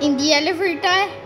in the elevator.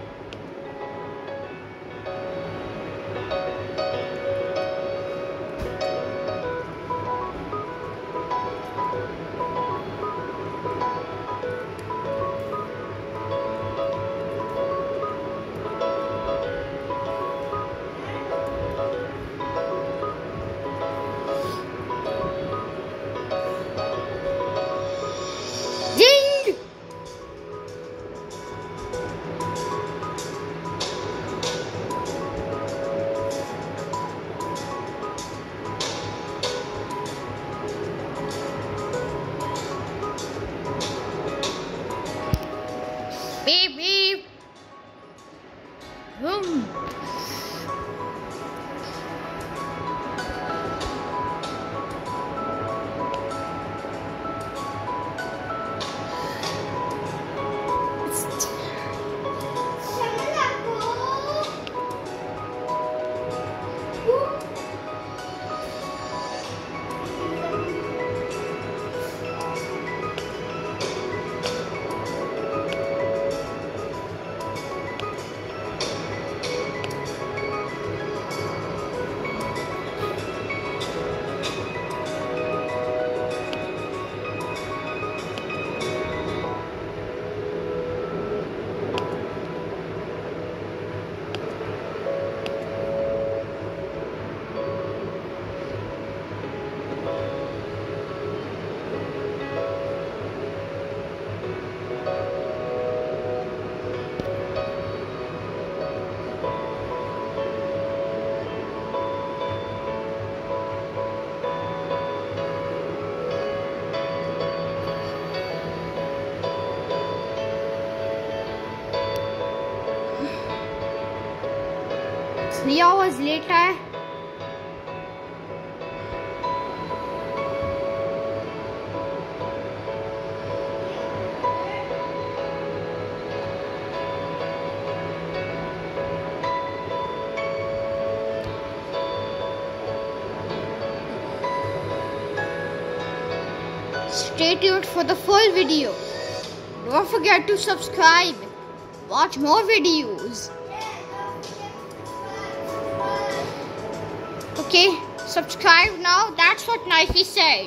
Three hours later, stay tuned for the full video. Don't forget to subscribe. Watch more videos. Okay, subscribe now. That's what Nike said.